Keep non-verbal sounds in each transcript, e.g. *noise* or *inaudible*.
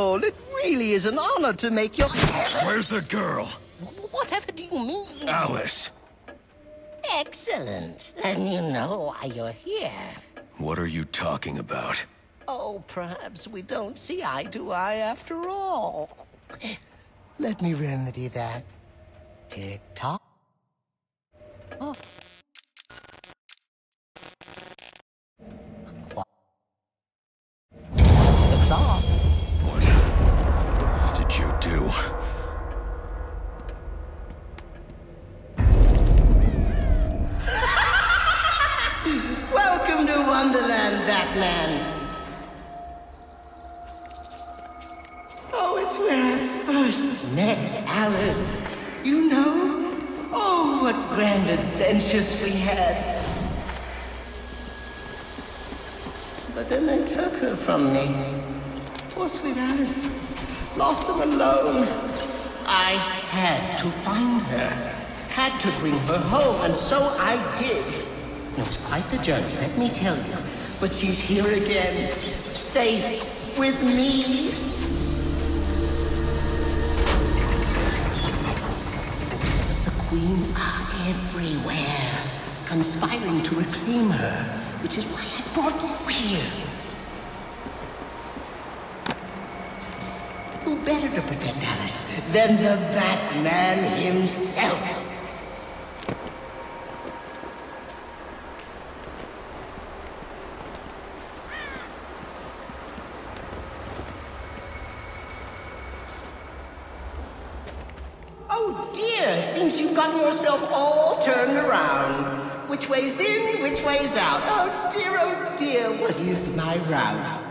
It really is an honor to make your... Where's the girl? Whatever do you mean? Alice. Excellent. Then you know why you're here. What are you talking about? Oh, perhaps we don't see eye to eye after all. Let me remedy that. Tick tock. Oh. Wonderland, Batman. Oh, it's where I first met Alice. You know? Oh, what grand adventures we had. But then they took her from me. Poor sweet Alice. Lost and alone. I had to find her. Had to bring her home, and so I did. Was quite the journey, let me tell you. But she's here again, safe with me. The forces of the Queen are everywhere, conspiring to reclaim her, which is why I brought you here. Who better to protect Alice than the Batman himself? Oh dear, it seems you've gotten yourself all turned around. Which way's in, which way's out? Oh dear, oh dear, what is my route?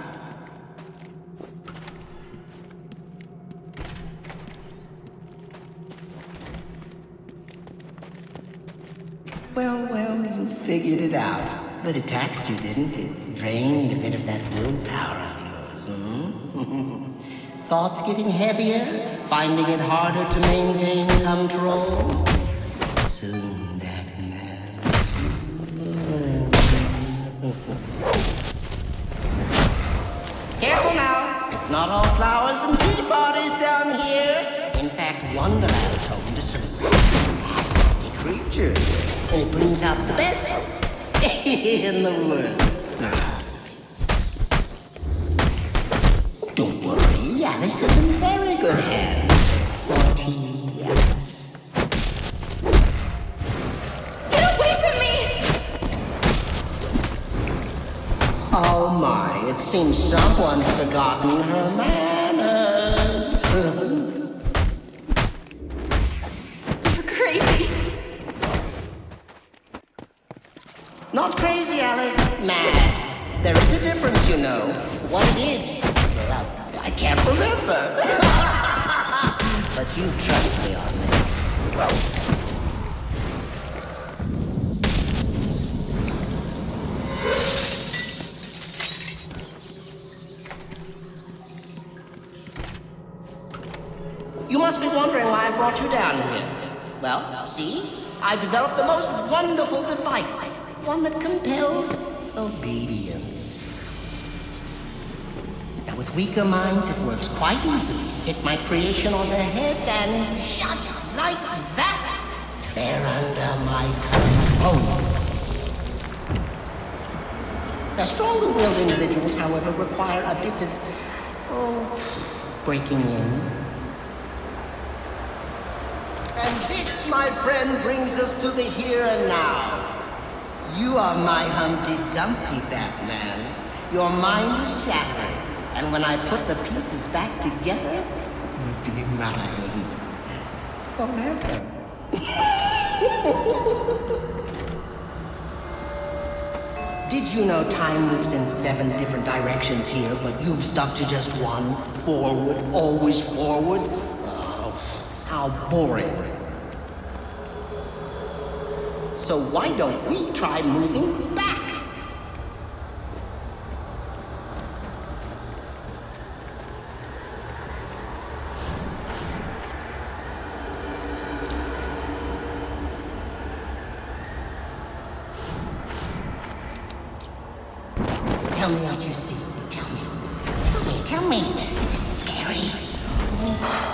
Well, well, you figured it out. But it taxed you, didn't it? Drained a bit of that willpower of yours, hmm? *laughs* Thoughts getting heavier? Finding it harder to maintain control? Soon, that man. Careful now. It's not all flowers and tea parties down here. In fact, Wonderland's home to some nasty creatures. It brings out the best *laughs* in the world. Don't worry, Alice is in very good Alice. Get away from me! Oh my, it seems someone's forgotten her manners. You're crazy. Not crazy, Alice. Mad. There is a difference, you know. What it is, well, I can't remember. *laughs* you trust me on this. You must be wondering why I brought you down here. Well, see? I developed the most wonderful device. One that compels obedience. With weaker minds, it works quite easily. Stick my creation on their heads, and just like that, they're under my control. The stronger-willed individuals, however, require a bit of, oh, breaking in. And this, my friend, brings us to the here and now. You are my Humpty Dumpty, Batman. Your mind is shattered, and when I put the pieces back together, you'll be mine. Forever. Did you know time moves in seven different directions here, but you've stuck to just one? Forward, always forward? Oh, how boring. So why don't we try moving back? Tell me what you see. Tell me. Tell me, tell me. Is it scary.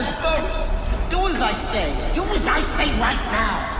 Alice both. Do as I say. Do as I say right now.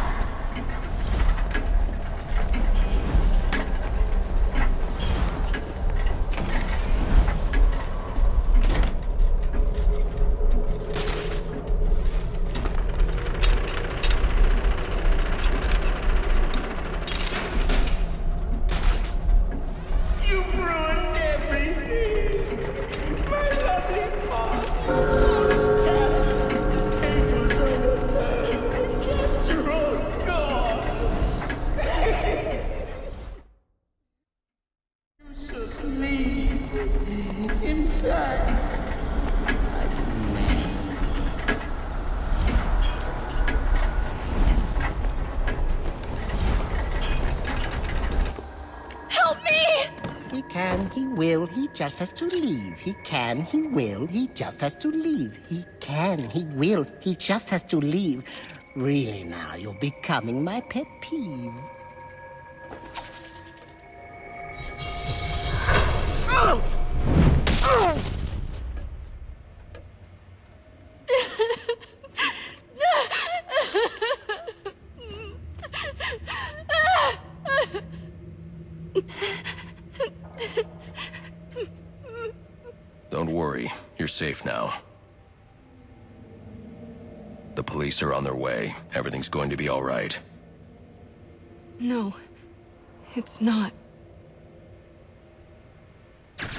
He can, he will, he just has to leave. He can, he will, he just has to leave. He can, he will, he just has to leave. Really now, you're becoming my pet peeve. You're safe now. The police are on their way. Everything's going to be all right. No, it's not. *laughs*